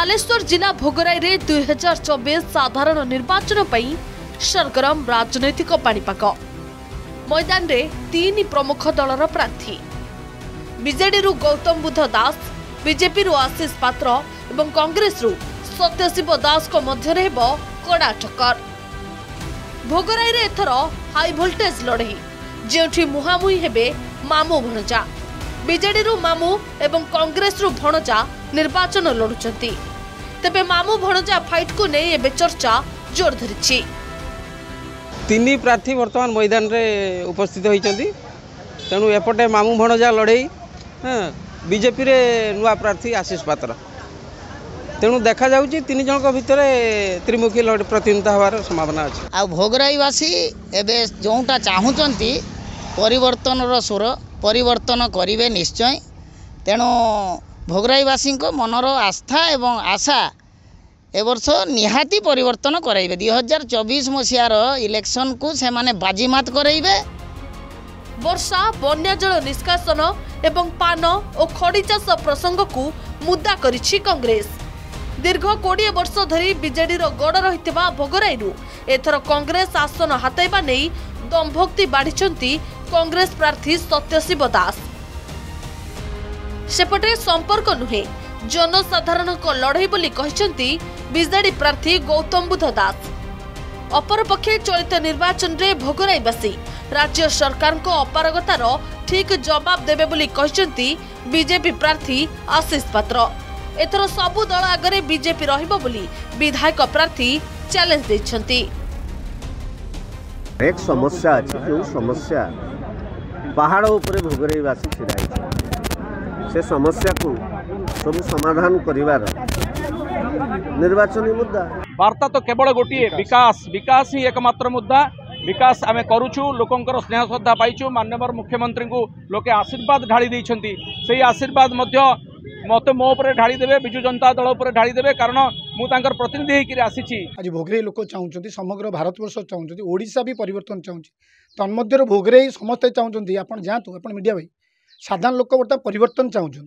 ବାଲେଶ୍ୱର ଜିଲ୍ଲା ଭୋଗରାଇରେ ଦୁଇହଜାର ଚବିଶ ସାଧାରଣ ନିର୍ବାଚନ ପାଇଁ ସରଗରମ ରାଜନୈତିକ ପାଣିପାଗ ମଇଦାନରେ ତିନି ପ୍ରମୁଖ ଦଳର ପ୍ରାର୍ଥୀ ବିଜେଡିରୁ ଗୌତମ ବୁଦ୍ଧ ଦାସ ବିଜେପିରୁ ଆଶିଷ ପାତ୍ର ଏବଂ କଂଗ୍ରେସରୁ ସତ୍ୟଶିବ ଦାସଙ୍କ ମଧ୍ୟରେ ହେବ କଡ଼ା ଟକ୍କର ଭୋଗରାଇରେ ଏଥର ହାଇ ଭୋଲ୍ଟେଜ୍ ଲଢ଼େଇ ଯେଉଁଠି ମୁହାଁମୁହିଁ ହେବେ ମାମୁ ଭଣଜା ବିଜେଡିରୁ ମାମୁ ଏବଂ କଂଗ୍ରେସରୁ ଭଣଜା ନିର୍ବାଚନ ଲଢୁଛନ୍ତି ତେବେ ମାମୁ ଭଣଜା ଫାଇଟ୍କୁ ନେଇ ଏବେ ଚର୍ଚ୍ଚା ଜୋର ଧରିଛି ତିନି ପ୍ରାର୍ଥୀ ବର୍ତ୍ତମାନ ମଇଦାନରେ ଉପସ୍ଥିତ ହୋଇଛନ୍ତି ତେଣୁ ଏପଟେ ମାମୁ ଭଣଜା ଲଢ଼େଇ ହଁ ବିଜେପିରେ ନୂଆ ପ୍ରାର୍ଥୀ ଆଶିଷ ପାତ୍ର ତେଣୁ ଦେଖାଯାଉଛି ତିନି ଜଣଙ୍କ ଭିତରେ ତ୍ରିମୁଖୀ ପ୍ରତିଦ୍ୱନ୍ଦିତା ହେବାର ସମ୍ଭାବନା ଅଛି ଆଉ ଭୋଗରାଇବାସୀ ଏବେ ଯେଉଁଟା ଚାହୁଁଛନ୍ତି ପରିବର୍ତ୍ତନର ସ୍ୱର ପରିବର୍ତ୍ତନ କରିବେ ନିଶ୍ଚୟ ତେଣୁ ଭୋଗରାଇବାସୀଙ୍କ ମନର ଆସ୍ଥା ଏବଂ ଆଶା ଏବର୍ଷ ନିହାତି ପରିବର୍ତ୍ତନ କରାଇବେ ଦୁଇ ହଜାର ଚବିଶ ମସିହାର ଇଲେକ୍ସନକୁ ସେମାନେ ବାଜିମାତ କରାଇବେ ବର୍ଷା ବନ୍ୟା ଜଳ ନିଷ୍କାସନ ଏବଂ ପାନ ଓ ଖଡ଼ି ଚାଷ ପ୍ରସଙ୍ଗକୁ ମୁଦା କରିଛି କଂଗ୍ରେସ ଦୀର୍ଘ କୋଡ଼ିଏ ବର୍ଷ ଧରି ବିଜେଡିର ଗଡ଼ ରହିଥିବା ଭୋଗରାଇରୁ ଏଥର କଂଗ୍ରେସ ଆସନ ହାତେଇବା ନେଇ ଦମ୍ଭୋକ୍ତି ବାଢ଼ିଛନ୍ତି কংগ্রেস প্রার্থী সত্যশিব দাস সেপটে সম্পর্ক নুহে জনসাধারণক লড়াই বলে বিজেডি প্রার্থী গৌতম বুদ্ধ দাস অপরপক্ষে চলিত নির্বাচনরে ভোগরাইবাসী রাজ্য সরকারক অপারগতার ঠিক জবাব দেবে বলে বিজেপি প্রার্থী আশিষ পাত্র এথর সবু দল আগরে বিজেপি রহব বলে বিধায়ক প্রার্থী চ্যালেঞ্জ দিয়েছেন অনেক সমস্যা আছে যে সমস্যা पहाड़ उपरे भोगरेवासी से समस्या को सब समाधान करार निर्वाचन मुद्दा वार्ता तो केवल गोटे विकास विकास ही एकम्र मुद्दा विकास आम कर लोकंर स्नेह श्रद्धा पाइ मानव मुख्यमंत्री को लोके आशीर्वाद ढाई से आशीर्वाद মতো মো উপরে ঢাড়ি দেবে বিজু জনতা দল উপরে ঢাড়ি দেবে কারণ মু তাঁর প্রতিনিধি হয়েকি আসিছি আজ ভোগরেই লোক চাহুমান সমগ্র ভারতবর্ষ চাহুমান ওড়শা বি পরিবর্তন চাহুছি তন্মধ্যে ভোগরেই সমস্তে চাহুমান আপনার যাতে আপনার মিডিয়া ভাই সাধারণ লোক বর্তমান পরিবর্তন চাহুমান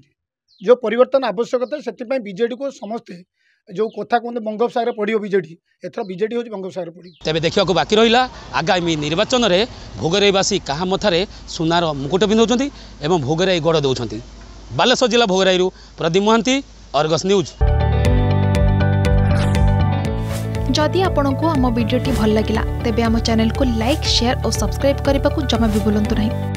যে পরিবর্তন আবশ্যকতা সেপাই বিজেডি কু সমস্তে যে কথা কুহ বঙ্গোপসাগরে পড়ব বিজেডি এথর বিজেডি হচ্ছে বঙ্গোপসাগরে পড়ব তবে দেখা বাকি রহলা আগামী নির্বাচনের ভোগরাইবাসী কাহা মথার সুনার মুকুট পিঁধুচ্ছেন এবং ভোগরাই গড় দেওয়া बालेश्वर जिला भोगराई प्रदीप महां अरगस न्यूज जदि आपण को आम भिड्टे भल लगा तेब चेल को लाइक सेयार और सब्सक्राइब करने को जमा भी भूलु ना